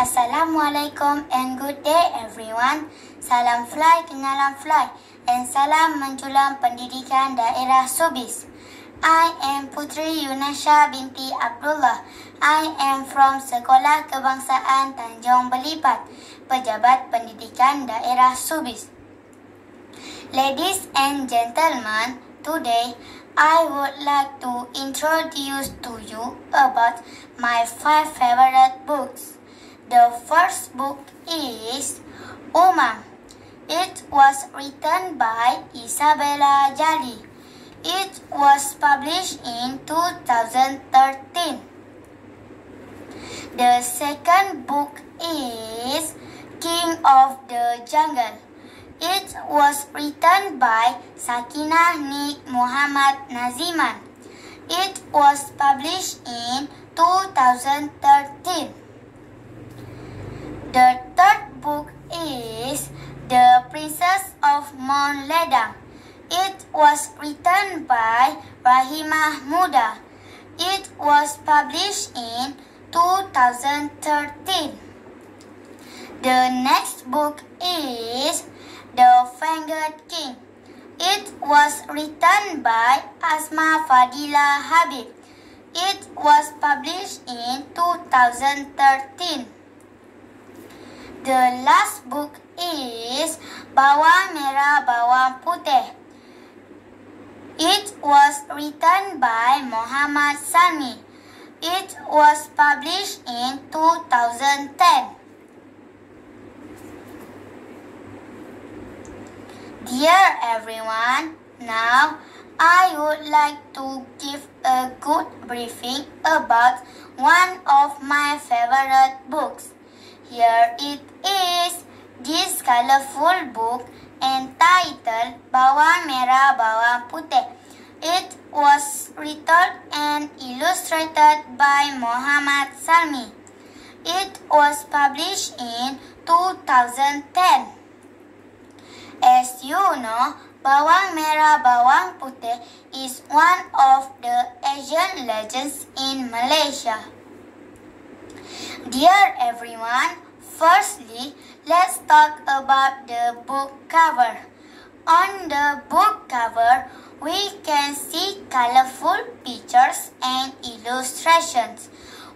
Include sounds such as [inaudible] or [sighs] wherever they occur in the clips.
Assalamualaikum and good day everyone. Salam fly kenalan fly and salam menjulang pendidikan daerah Subis. I am Putri Yunasha binti Abdullah. I am from Sekolah Kebangsaan Tanjung Belipat, Pejabat Pendidikan Daerah Subis. Ladies and gentlemen, today I would like to introduce to you about my five favorite books. The first book is Umam. It was written by Isabella Jali. It was published in 2013. The second book is King of the Jungle. It was written by Sakina Nik Muhammad Naziman. It was published in 2013. The third book is The Princess of Mount Ledang. It was written by Rahimah Muda. It was published in 2013. The next book is The Fanged King. It was written by Asma Fadila Habib. It was published in 2013. The last book is Bawang Merah Bawang Putih. It was written by Muhammad Sami. It was published in 2010. Dear everyone, now I would like to give a good briefing about one of my favorite books. Here it is. This colorful book entitled Bawang Merah Bawang Putih. It was written and illustrated by Muhammad Salmi. It was published in 2010. As you know, Bawang Merah Bawang Putih is one of the Asian legends in Malaysia. Dear everyone, firstly, let's talk about the book cover. On the book cover, we can see colorful pictures and illustrations.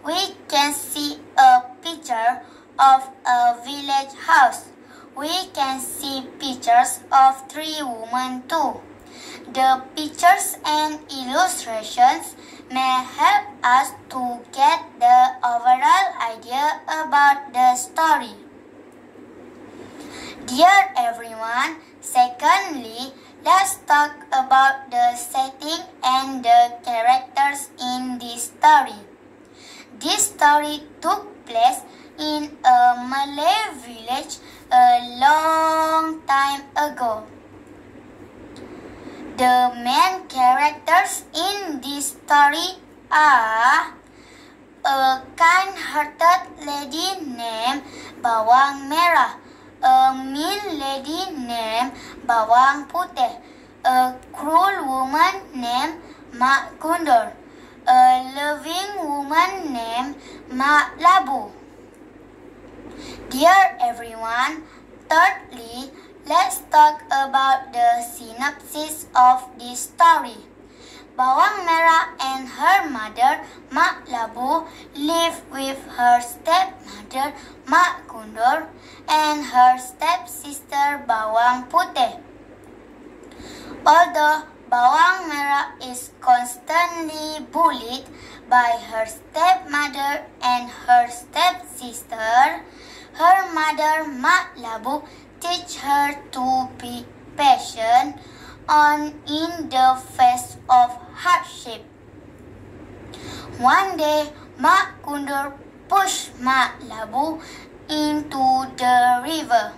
We can see a picture of a village house. We can see pictures of three women too. The pictures and illustrations may help us to get the overall idea about the story. Dear everyone, secondly, let's talk about the setting and the characters in this story. This story took place in a Malay village a long time ago. The main characters in this story are a kind-hearted lady named Bawang Merah, a mean lady named Bawang Putih, a cruel woman named Mak Kundur, a loving woman named Mak Labu. Dear everyone, thirdly, Let's talk about the synopsis of this story. Bawang Merah and her mother, Mak Labu, live with her stepmother, Mak Kundur, and her stepsister, Bawang Putih. Although Bawang Merah is constantly bullied by her stepmother and her stepsister, her mother, Mak Labu, teach her to be patient on in the face of hardship. One day, Mak Gundur pushed Mak Labu into the river.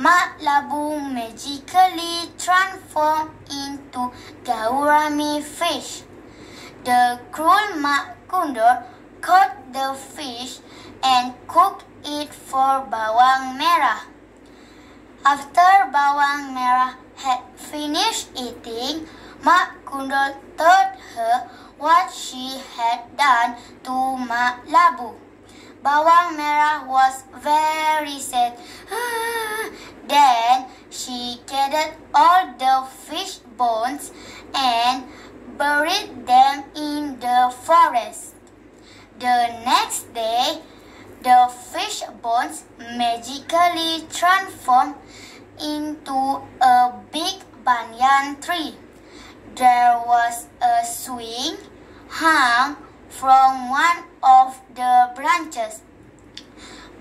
Mak Labu magically transformed into Gaurami fish. The cruel Mak Gundur caught the fish and cooked it for Bawang Merah. After Bawang Merah had finished eating, Mak Kundur told her what she had done to Mak Labu. Bawang Merah was very sad. [sighs] then she gathered all the fish bones and buried them in the forest. The next day, the fish bones magically transformed into a big banyan tree. There was a swing hung from one of the branches.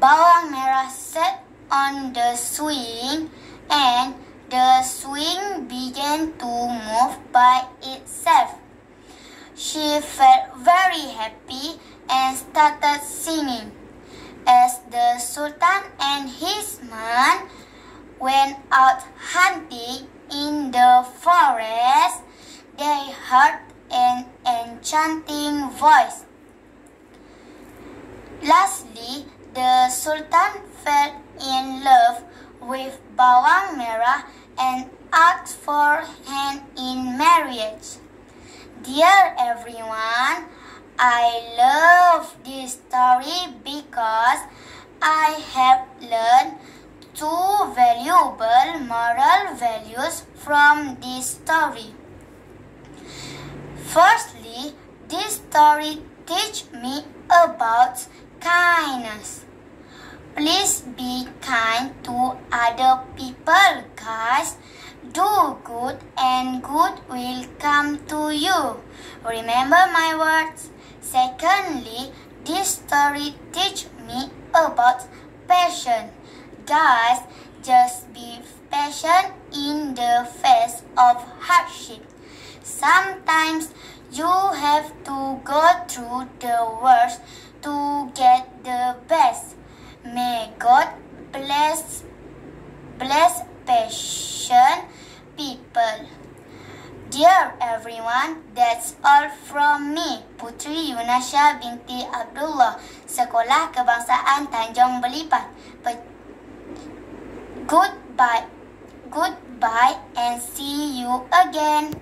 Bawang merah sat on the swing and the swing began to move by itself. She felt very happy and started singing. As the Sultan and his men went out hunting in the forest, they heard an enchanting voice. Lastly, the Sultan fell in love with Bawang Merah and asked for hand in marriage. Dear everyone, I love this story because I have learned two valuable moral values from this story. Firstly, this story teach me about kindness. Please be kind to other people, guys. Do good and good will come to you. Remember my words. Secondly, this story teach me about passion. Guys, just be patient in the face of hardship. Sometimes you have to go through the worst to get the best. May God bless bless patient people. Dear everyone, that's all from me, Putri Yunasha binti Abdullah, Sekolah Kebangsaan Tanjung Belipat. Goodbye, goodbye and see you again.